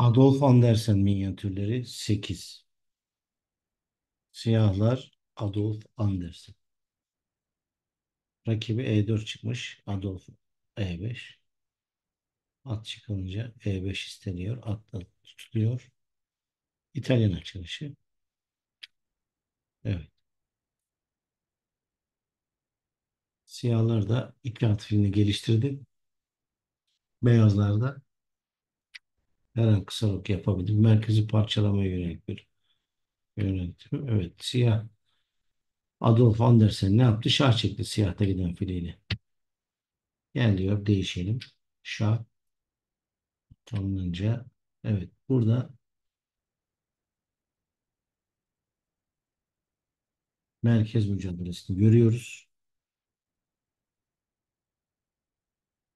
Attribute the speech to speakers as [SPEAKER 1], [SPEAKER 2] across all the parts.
[SPEAKER 1] Adolf Andersen minyatürleri 8. Siyahlar Adolf Andersen. Rakibi E4 çıkmış. Adolf E5. At çıkınca E5 isteniyor. At da tutuluyor. İtalyan açılışı. Evet. Siyahlar da iki at filini geliştirdi. Beyazlar da her an kısa rok yapabilir. Merkezi parçalamaya yönelik bir yönetim. Evet. Siyah Adolf Andersen ne yaptı? Şah çekti siyahta giden filiyle. Gel diyor değişelim. Şah tanınınca evet burada merkez mücadelesini görüyoruz.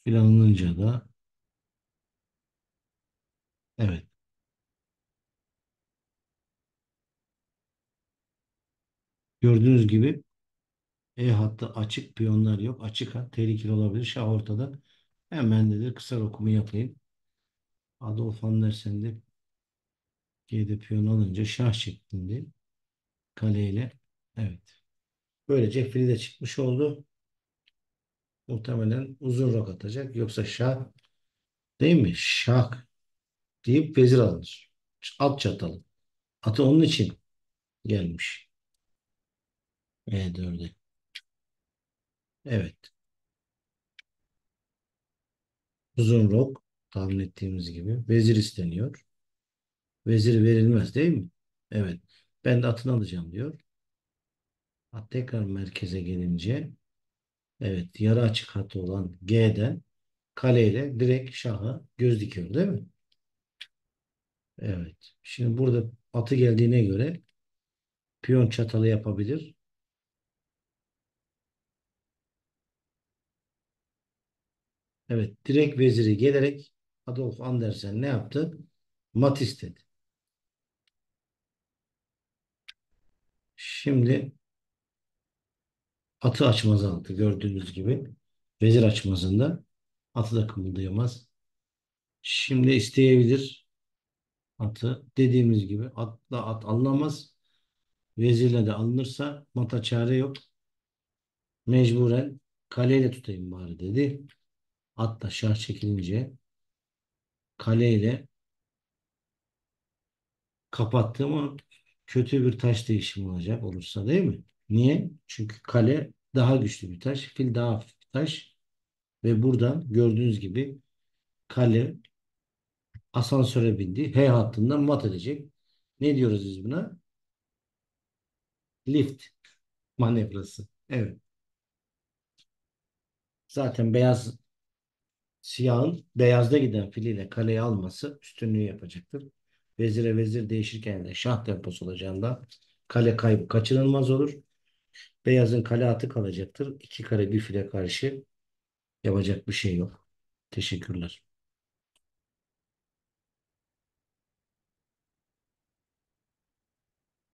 [SPEAKER 1] Fil alınınca da evet gördüğünüz gibi E hattı açık piyonlar yok. Açık hat tehlikeli olabilir. Şah ortada. Hemen dedi kısa okumu yapayım. Adolf Andersen de G'de piyon alınca şah şeklinde kaleyle evet. Böylece fili de çıkmış oldu. Muhtemelen uzun rok atacak. Yoksa şah değil mi? Şah deyip vezir alır. At çatalı. Atı onun için gelmiş. E4'e. Evet. Uzun rok tahmin ettiğimiz gibi. Vezir isteniyor. Vezir verilmez değil mi? Evet. Ben de atını alacağım diyor. At tekrar merkeze gelince evet yarı açık hattı olan G'den kaleyle direkt şaha göz dikiyor değil mi? Evet. Şimdi burada atı geldiğine göre piyon çatalı yapabilir. Evet. Direkt veziri gelerek Adolf Andersen ne yaptı? Mat istedi. Şimdi atı açmaz aldı gördüğünüz gibi. Vezir açmazında atı da kımıldayamaz. Şimdi isteyebilir atı. Dediğimiz gibi atla at alınamaz. Vezirle de alınırsa mata çare yok. Mecburen kaleyle tutayım bari dedi. At da şah çekilince kaleyle kapattı ama kötü bir taş değişimi olacak olursa değil mi? Niye? Çünkü kale daha güçlü bir taş, fil daha hafif bir taş ve buradan gördüğünüz gibi kale asansöre bindi. H hattından mat edecek. Ne diyoruz biz buna? Lift manevrası. Evet. Zaten beyaz siyahın beyazda giden filiyle kaleyi alması üstünlüğü yapacaktır. Vezire vezir değişirken de şah temposu olacağından kale kaybı kaçınılmaz olur. Beyazın kale atı kalacaktır. İki kare bir file karşı yapacak bir şey yok. Teşekkürler.